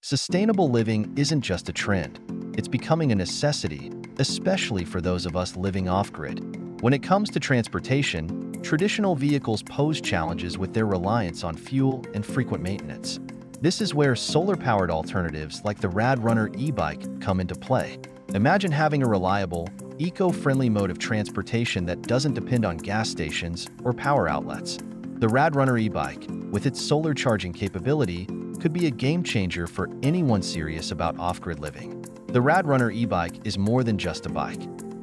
Sustainable living isn't just a trend, it's becoming a necessity, especially for those of us living off-grid. When it comes to transportation, traditional vehicles pose challenges with their reliance on fuel and frequent maintenance. This is where solar-powered alternatives like the RadRunner e-bike come into play. Imagine having a reliable, eco-friendly mode of transportation that doesn't depend on gas stations or power outlets. The RadRunner e-bike, with its solar charging capability, could be a game changer for anyone serious about off-grid living. The RadRunner e-bike is more than just a bike.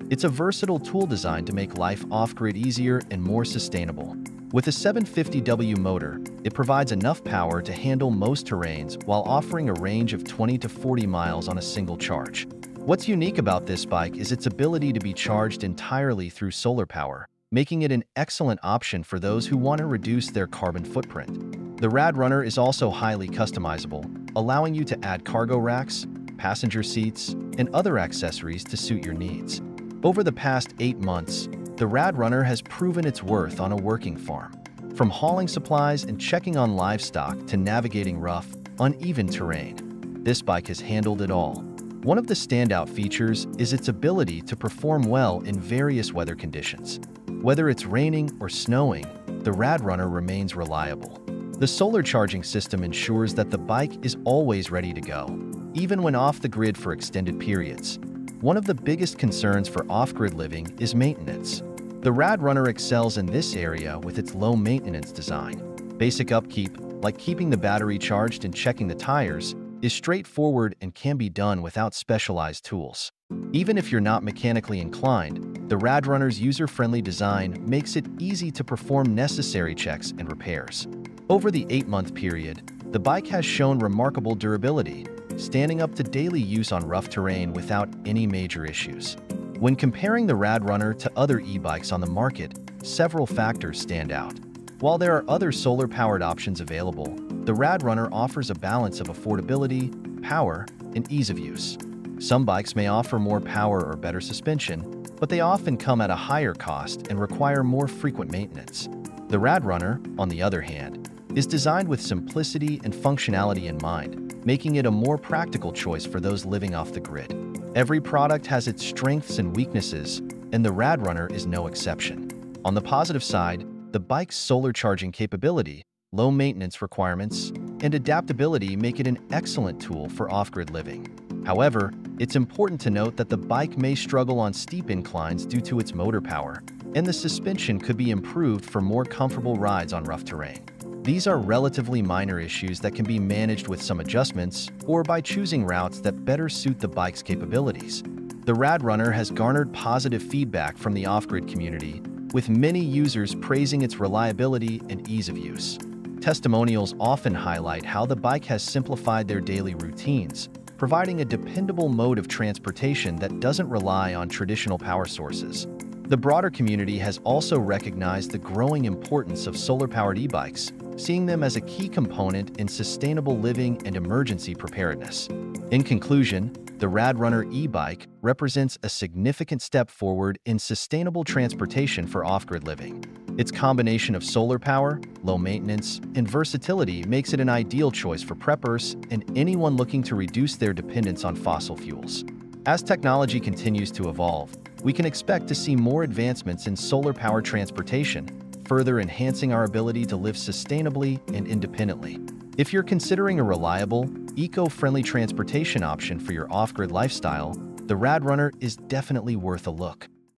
It's a versatile tool designed to make life off-grid easier and more sustainable. With a 750W motor, it provides enough power to handle most terrains while offering a range of 20 to 40 miles on a single charge. What's unique about this bike is its ability to be charged entirely through solar power, making it an excellent option for those who want to reduce their carbon footprint. The RadRunner is also highly customizable, allowing you to add cargo racks, passenger seats, and other accessories to suit your needs. Over the past eight months, the RadRunner has proven its worth on a working farm. From hauling supplies and checking on livestock to navigating rough, uneven terrain, this bike has handled it all. One of the standout features is its ability to perform well in various weather conditions. Whether it's raining or snowing, the RadRunner remains reliable. The solar charging system ensures that the bike is always ready to go, even when off the grid for extended periods. One of the biggest concerns for off-grid living is maintenance. The RadRunner excels in this area with its low-maintenance design. Basic upkeep, like keeping the battery charged and checking the tires, is straightforward and can be done without specialized tools. Even if you're not mechanically inclined, the RadRunner's user-friendly design makes it easy to perform necessary checks and repairs. Over the 8-month period, the bike has shown remarkable durability, standing up to daily use on rough terrain without any major issues. When comparing the RadRunner to other e-bikes on the market, several factors stand out. While there are other solar-powered options available, the RadRunner offers a balance of affordability, power, and ease of use. Some bikes may offer more power or better suspension, but they often come at a higher cost and require more frequent maintenance. The RadRunner, on the other hand, is designed with simplicity and functionality in mind, making it a more practical choice for those living off the grid. Every product has its strengths and weaknesses, and the RadRunner is no exception. On the positive side, the bike's solar charging capability, low maintenance requirements, and adaptability make it an excellent tool for off-grid living. However, it's important to note that the bike may struggle on steep inclines due to its motor power, and the suspension could be improved for more comfortable rides on rough terrain. These are relatively minor issues that can be managed with some adjustments or by choosing routes that better suit the bike's capabilities. The RadRunner has garnered positive feedback from the off-grid community, with many users praising its reliability and ease of use. Testimonials often highlight how the bike has simplified their daily routines, providing a dependable mode of transportation that doesn't rely on traditional power sources. The broader community has also recognized the growing importance of solar-powered e-bikes, seeing them as a key component in sustainable living and emergency preparedness. In conclusion, the RadRunner e-bike represents a significant step forward in sustainable transportation for off-grid living. Its combination of solar power, low maintenance, and versatility makes it an ideal choice for preppers and anyone looking to reduce their dependence on fossil fuels. As technology continues to evolve, we can expect to see more advancements in solar-powered transportation, further enhancing our ability to live sustainably and independently. If you're considering a reliable, eco-friendly transportation option for your off-grid lifestyle, the RadRunner is definitely worth a look.